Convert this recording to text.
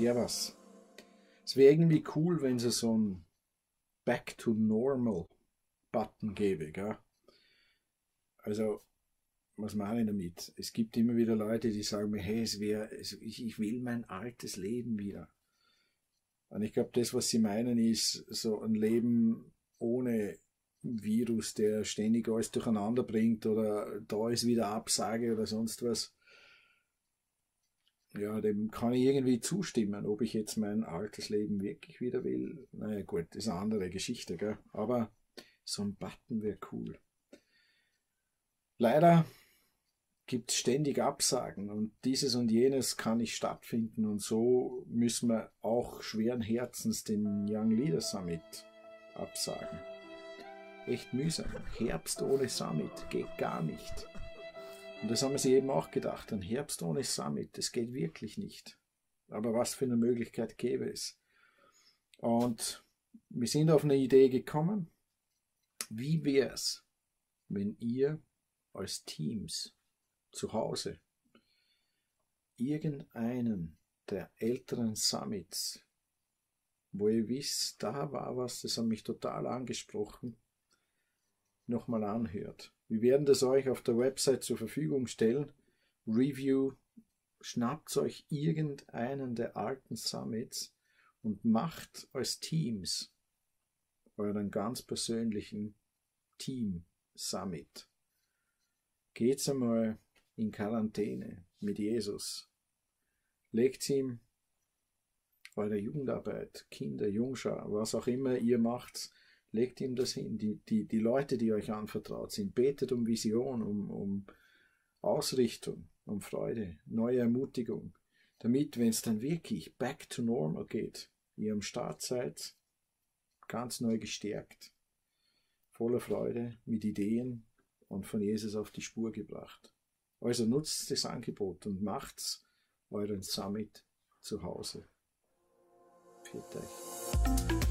Servus. Es wäre irgendwie cool, wenn es so ein Back to Normal Button gäbe, gell? Also, was meine ich damit? Es gibt immer wieder Leute, die sagen mir, hey, es wäre, ich, ich will mein altes Leben wieder. Und ich glaube, das, was sie meinen, ist so ein Leben ohne Virus, der ständig alles durcheinander bringt oder da ist wieder Absage oder sonst was. Ja, dem kann ich irgendwie zustimmen, ob ich jetzt mein altes Leben wirklich wieder will. Naja, gut, ist eine andere Geschichte, gell? Aber so ein Button wäre cool. Leider gibt es ständig Absagen und dieses und jenes kann nicht stattfinden und so müssen wir auch schweren Herzens den Young Leader Summit absagen. Echt mühsam. Herbst ohne Summit geht gar nicht. Und das haben wir sich eben auch gedacht. Ein Herbst ohne Summit, das geht wirklich nicht. Aber was für eine Möglichkeit gäbe es? Und wir sind auf eine Idee gekommen. Wie wäre es, wenn ihr als Teams zu Hause irgendeinen der älteren Summits, wo ihr wisst, da war was, das hat mich total angesprochen, nochmal anhört. Wir werden das euch auf der Website zur Verfügung stellen. Review, schnappt euch irgendeinen der alten Summits und macht als Teams euren ganz persönlichen Team Summit. Geht's einmal in Quarantäne mit Jesus. Legt ihm eure Jugendarbeit, Kinder, Jungschau, was auch immer ihr macht, legt ihm das hin. Die, die, die Leute, die euch anvertraut sind, betet um Vision, um, um Ausrichtung, um Freude, neue Ermutigung, damit, wenn es dann wirklich back to normal geht, ihr am Start seid, ganz neu gestärkt, voller Freude, mit Ideen und von Jesus auf die Spur gebracht. Also nutzt das Angebot und macht's euren Summit zu Hause. Für euch.